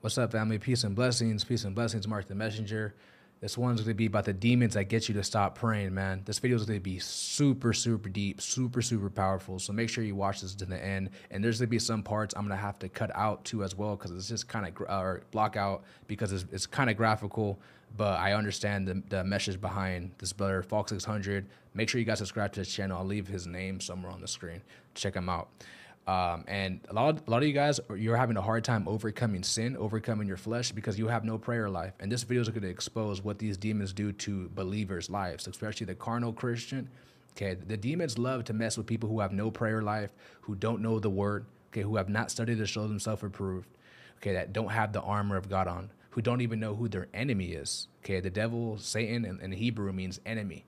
What's up, family? Peace and blessings. Peace and blessings. Mark the Messenger. This one's going to be about the demons that get you to stop praying, man. This video is going to be super, super deep, super, super powerful. So make sure you watch this to the end. And there's going to be some parts I'm going to have to cut out too as well because it's just kind of, or block out because it's, it's kind of graphical. But I understand the, the message behind this brother, Fox 600. Make sure you guys subscribe to his channel. I'll leave his name somewhere on the screen. Check him out. Um, and a lot, a lot of you guys, you're having a hard time overcoming sin, overcoming your flesh because you have no prayer life. And this video is going to expose what these demons do to believers' lives, especially the carnal Christian. Okay, the demons love to mess with people who have no prayer life, who don't know the word, okay, who have not studied to show themselves approved, okay, that don't have the armor of God on, who don't even know who their enemy is. Okay, the devil, Satan, in, in Hebrew means enemy.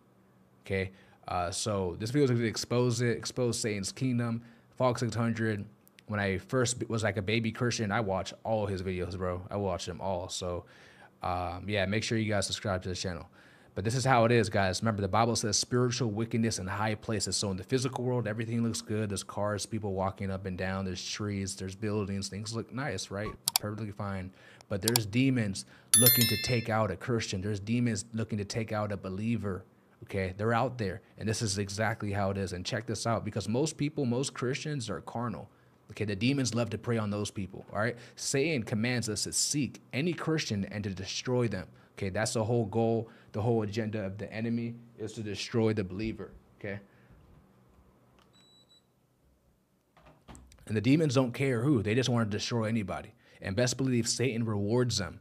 Okay, uh, so this video is going to expose it, expose Satan's kingdom Fox 600. When I first was like a baby Christian, I watched all his videos, bro. I watched them all. So, um, yeah, make sure you guys subscribe to the channel. But this is how it is, guys. Remember, the Bible says spiritual wickedness in high places. So in the physical world, everything looks good. There's cars, people walking up and down. There's trees, there's buildings. Things look nice, right? Perfectly fine. But there's demons looking to take out a Christian. There's demons looking to take out a believer. Okay, they're out there, and this is exactly how it is. And check this out because most people, most Christians are carnal. Okay, the demons love to prey on those people. All right, Satan commands us to seek any Christian and to destroy them. Okay, that's the whole goal, the whole agenda of the enemy is to destroy the believer. Okay. And the demons don't care who, they just want to destroy anybody. And best believe Satan rewards them.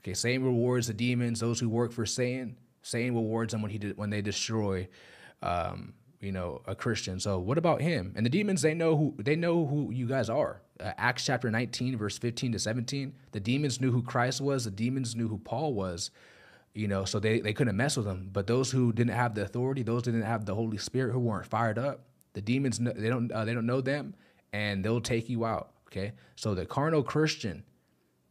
Okay, Satan rewards the demons, those who work for Satan, Satan rewards them when he did, when they destroy, um, you know, a Christian. So what about him? And the demons, they know who they know who you guys are. Uh, Acts chapter 19, verse 15 to 17. The demons knew who Christ was. The demons knew who Paul was. You know, so they, they couldn't mess with him. But those who didn't have the authority, those didn't have the Holy Spirit, who weren't fired up, the demons they don't uh, they don't know them, and they'll take you out. Okay, so the carnal Christian,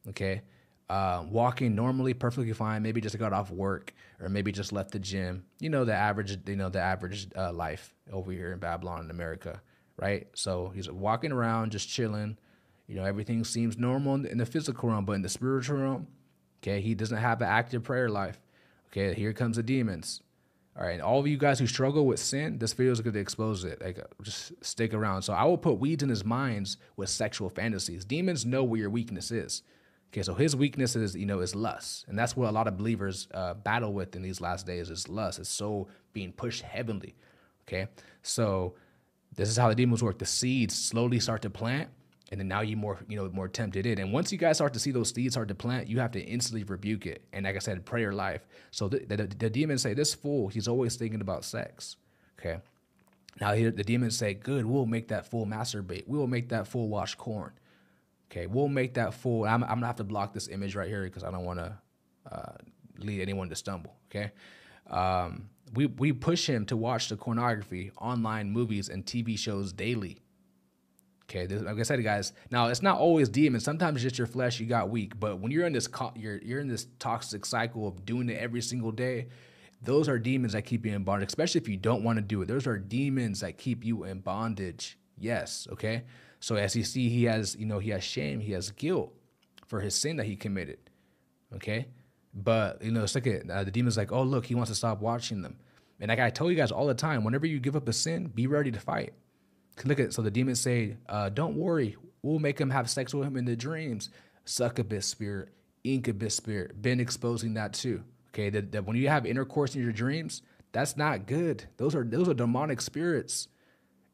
okay, uh, walking normally perfectly fine, maybe just got off work or maybe just left the gym. You know the average, you know the average uh, life over here in Babylon in America, right? So he's walking around, just chilling. You know everything seems normal in the physical realm, but in the spiritual realm, okay, he doesn't have an active prayer life. Okay, here comes the demons. All right, and all of you guys who struggle with sin, this video is going to expose it. Like, just stick around. So I will put weeds in his minds with sexual fantasies. Demons know where your weakness is. Okay, so his weakness is, you know, is lust. And that's what a lot of believers uh, battle with in these last days is lust. It's so being pushed heavily. Okay, so this is how the demons work. The seeds slowly start to plant, and then now you more, you know, more tempted in. And once you guys start to see those seeds start to plant, you have to instantly rebuke it. And like I said, prayer life. So the, the, the demons say, this fool, he's always thinking about sex. Okay. Now here the demons say, good, we'll make that fool masturbate. We will make that fool wash corn. Okay, we'll make that full. I'm, I'm gonna have to block this image right here because I don't want to uh, lead anyone to stumble. Okay, um, we we push him to watch the pornography, online movies, and TV shows daily. Okay, this, like I said, guys. Now it's not always demons. Sometimes just your flesh. You got weak, but when you're in this you're you're in this toxic cycle of doing it every single day. Those are demons that keep you in bondage, especially if you don't want to do it. Those are demons that keep you in bondage. Yes, okay. So as you see, he has, you know, he has shame, he has guilt for his sin that he committed. Okay. But, you know, it's like uh, the demon's like, oh, look, he wants to stop watching them. And like I tell you guys all the time, whenever you give up a sin, be ready to fight. Look at so the demons say, uh, don't worry, we'll make him have sex with him in the dreams. Succubus spirit, incubus spirit, been exposing that too. Okay, that, that when you have intercourse in your dreams, that's not good. Those are those are demonic spirits.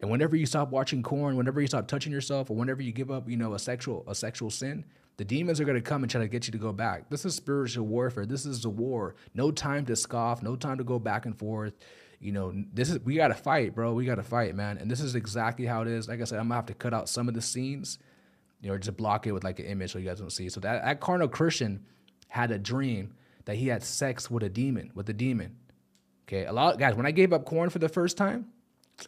And whenever you stop watching corn, whenever you stop touching yourself, or whenever you give up, you know, a sexual a sexual sin, the demons are going to come and try to get you to go back. This is spiritual warfare. This is a war. No time to scoff. No time to go back and forth. You know, this is we got to fight, bro. We got to fight, man. And this is exactly how it is. Like I said, I'm gonna have to cut out some of the scenes, you know, just block it with like an image so you guys don't see. So that, that carnal Christian had a dream that he had sex with a demon, with a demon. Okay, a lot guys. When I gave up corn for the first time,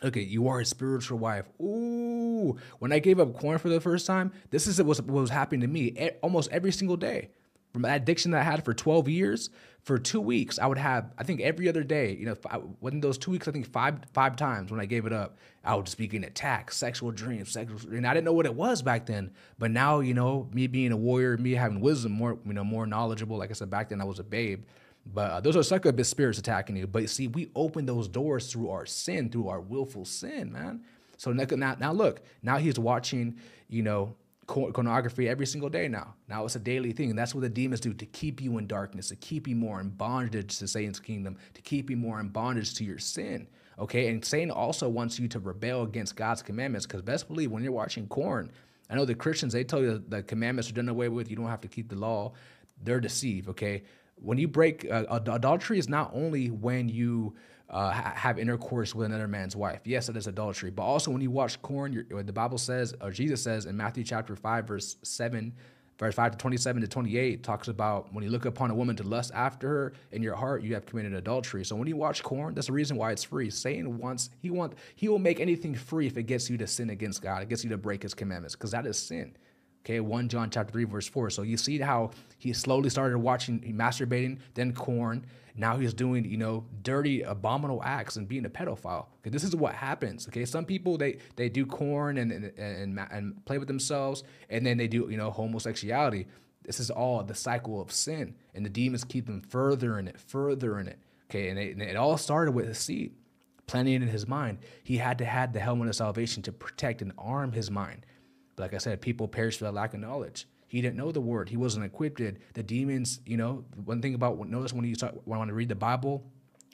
Okay, you are a spiritual wife. Ooh, when I gave up corn for the first time, this is what was, what was happening to me almost every single day. from addiction that I had for 12 years, for two weeks, I would have, I think every other day, you know, within those two weeks, I think five five times when I gave it up, I would just be getting attacked, sexual dreams, sexual, and I didn't know what it was back then. But now, you know, me being a warrior, me having wisdom, more, you know, more knowledgeable. Like I said, back then I was a babe. But uh, those are succubus spirits attacking you. But see, we open those doors through our sin, through our willful sin, man. So now, now look, now he's watching, you know, pornography every single day now. Now it's a daily thing. And that's what the demons do to keep you in darkness, to keep you more in bondage to Satan's kingdom, to keep you more in bondage to your sin. Okay. And Satan also wants you to rebel against God's commandments because best believe when you're watching corn, I know the Christians, they tell you the commandments are done away with. You don't have to keep the law. They're deceived. Okay. When you break uh, adultery is not only when you uh, have intercourse with another man's wife. Yes, it is adultery. But also, when you watch corn, the Bible says, or Jesus says in Matthew chapter 5, verse 7, verse 5 to 27 to 28, talks about when you look upon a woman to lust after her in your heart, you have committed adultery. So when you watch corn, that's the reason why it's free. Satan wants, he want, he will make anything free if it gets you to sin against God. It gets you to break his commandments, because that is sin. Okay, 1 John chapter 3, verse 4. So you see how he slowly started watching, masturbating, then corn, now he's doing, you know, dirty, abominable acts and being a pedophile. Okay, this is what happens. Okay, some people they they do corn and and and, and play with themselves, and then they do, you know, homosexuality. This is all the cycle of sin, and the demons keep them further in it, further in it. Okay, and, they, and it all started with a seed planting in his mind. He had to have the helmet of salvation to protect and arm his mind. But like I said, people perish for the lack of knowledge. He didn't know the word. He wasn't equipped. The demons, you know, one thing about notice when you start when I want to read the Bible,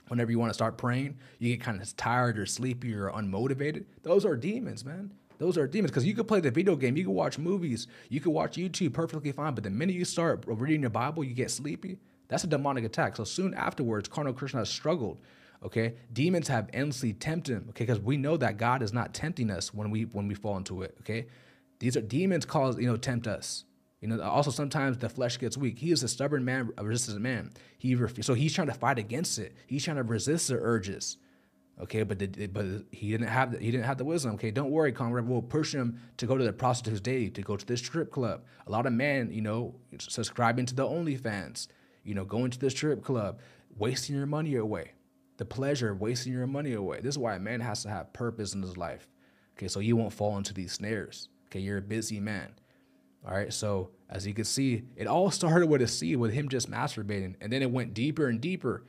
whenever you want to start praying, you get kind of tired or sleepy or unmotivated. Those are demons, man. Those are demons because you could play the video game, you could watch movies, you could watch YouTube perfectly fine. But the minute you start reading your Bible, you get sleepy. That's a demonic attack. So soon afterwards, carnal Christian has struggled. Okay, demons have endlessly tempted him. Okay, because we know that God is not tempting us when we when we fall into it. Okay, these are demons cause you know tempt us. You know, also sometimes the flesh gets weak. He is a stubborn man, a resistant man. He ref- so he's trying to fight against it. He's trying to resist the urges. Okay, but the, but he didn't have the, he didn't have the wisdom. Okay, don't worry, Conrad. We'll push him to go to the prostitute's day, to go to the strip club. A lot of men, you know, subscribing to the OnlyFans, you know, going to the strip club, wasting your money away. The pleasure of wasting your money away. This is why a man has to have purpose in his life. Okay, so you won't fall into these snares. Okay, you're a busy man. All right. So as you can see, it all started with a seed with him just masturbating, and then it went deeper and deeper.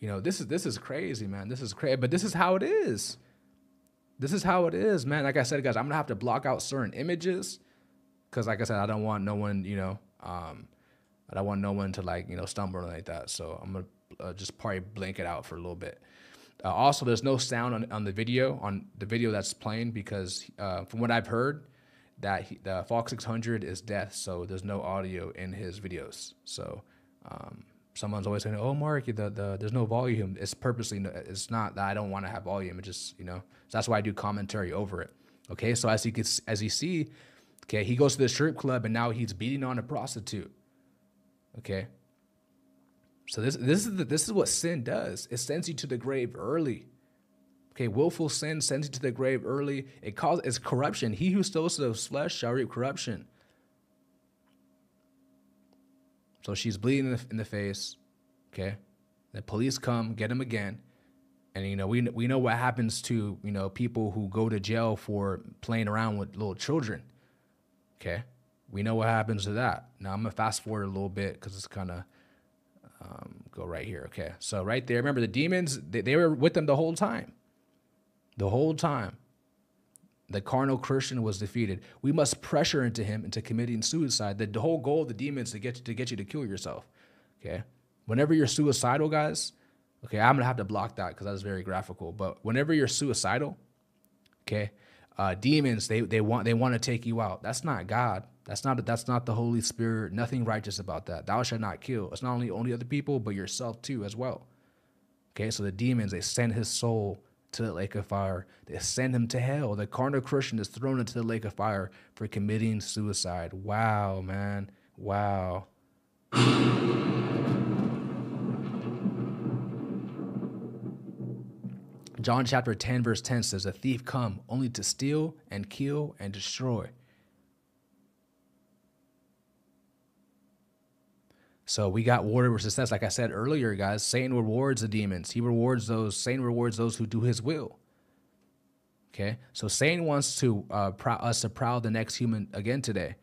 You know, this is this is crazy, man. This is crazy, but this is how it is. This is how it is, man. Like I said, guys, I'm gonna have to block out certain images because, like I said, I don't want no one, you know, um, I don't want no one to like, you know, stumble or like that. So I'm gonna uh, just probably blank it out for a little bit. Uh, also, there's no sound on, on the video on the video that's playing because, uh, from what I've heard, that he, the Fox 600 is death, so there's no audio in his videos. So um, someone's always saying, "Oh, Mark, the, the there's no volume." It's purposely it's not that I don't want to have volume. It just you know so that's why I do commentary over it. Okay, so as you can, as you see, okay, he goes to the strip club and now he's beating on a prostitute. Okay. So this this is the, this is what sin does. It sends you to the grave early. Okay, willful sin sends you to the grave early. It causes it's corruption. He who steals the flesh shall reap corruption. So she's bleeding in the, in the face. Okay, the police come, get him again, and you know we we know what happens to you know people who go to jail for playing around with little children. Okay, we know what happens to that. Now I'm gonna fast forward a little bit because it's kind of um, go right here. Okay, so right there, remember the demons? They, they were with them the whole time. The whole time, the carnal Christian was defeated. We must pressure into him into committing suicide. The, the whole goal of the demons to get you, to get you to kill yourself. Okay, whenever you're suicidal, guys. Okay, I'm gonna have to block that because that's very graphical. But whenever you're suicidal, okay, uh, demons they they want they want to take you out. That's not God. That's not that's not the Holy Spirit. Nothing righteous about that. Thou shalt not kill. It's not only only other people, but yourself too as well. Okay, so the demons they send his soul to the lake of fire. They send him to hell. The carnal Christian is thrown into the lake of fire for committing suicide. Wow, man. Wow. John chapter 10, verse 10 says, A thief come only to steal and kill and destroy. So we got water success. Like I said earlier, guys, Satan rewards the demons. He rewards those. Satan rewards those who do his will. Okay, so Satan wants to uh, us to prowl the next human again today.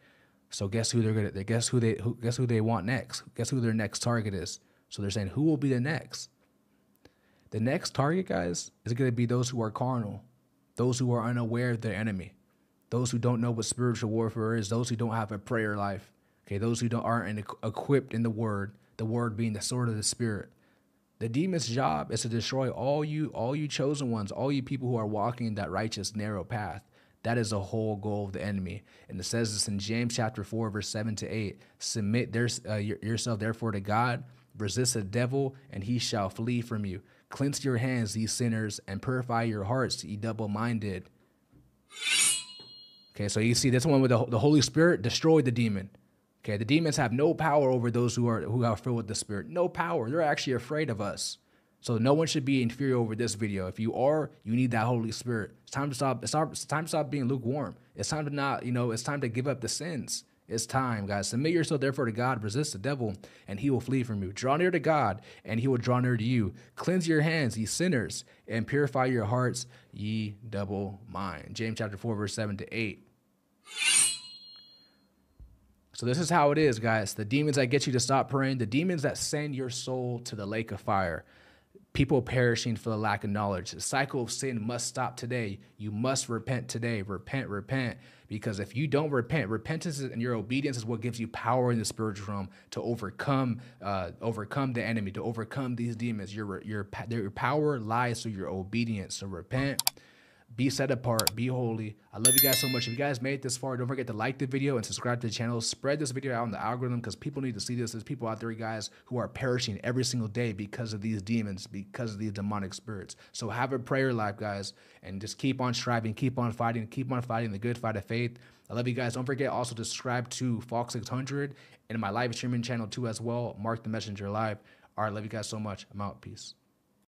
So guess who they're gonna? Guess who they? Who, guess who they want next? Guess who their next target is? So they're saying who will be the next? The next target, guys, is to be those who are carnal, those who are unaware of their enemy, those who don't know what spiritual warfare is, those who don't have a prayer life, Okay, those who don't aren't equipped in the word, the word being the sword of the spirit. The demon's job is to destroy all you, all you chosen ones, all you people who are walking in that righteous narrow path. That is the whole goal of the enemy. And it says this in James chapter 4, verse 7 to 8. Submit there, uh, yourself therefore to God, resist the devil, and he shall flee from you. Cleanse your hands, ye sinners, and purify your hearts, ye double minded. Okay, so you see this one with the, the Holy Spirit destroyed the demon. Okay, the demons have no power over those who are who are filled with the Spirit. No power. They're actually afraid of us. So no one should be inferior over this video. If you are, you need that Holy Spirit. It's time to stop. It's, time to stop being lukewarm. It's time to not, you know, it's time to give up the sins. It's time, guys. Submit yourself therefore to God, resist the devil, and he will flee from you. Draw near to God, and he will draw near to you. Cleanse your hands, ye sinners, and purify your hearts, ye double mind. James chapter 4, verse 7 to 8. So this is how it is, guys. The demons that get you to stop praying, the demons that send your soul to the lake of fire, people perishing for the lack of knowledge. The cycle of sin must stop today. You must repent today. Repent, repent. Because if you don't repent, repentance and your obedience is what gives you power in the spiritual realm to overcome, uh, overcome the enemy, to overcome these demons. Your your your power lies through your obedience. So repent be set apart, be holy. I love you guys so much. If you guys made it this far, don't forget to like the video and subscribe to the channel. Spread this video out in the algorithm because people need to see this. There's people out there, guys, who are perishing every single day because of these demons, because of these demonic spirits. So have a prayer life, guys, and just keep on striving, keep on fighting, keep on fighting the good fight of faith. I love you guys. Don't forget also to subscribe to Fox 600 and my live streaming channel too as well. Mark the Messenger Live. All right, love you guys so much. I'm out. Peace.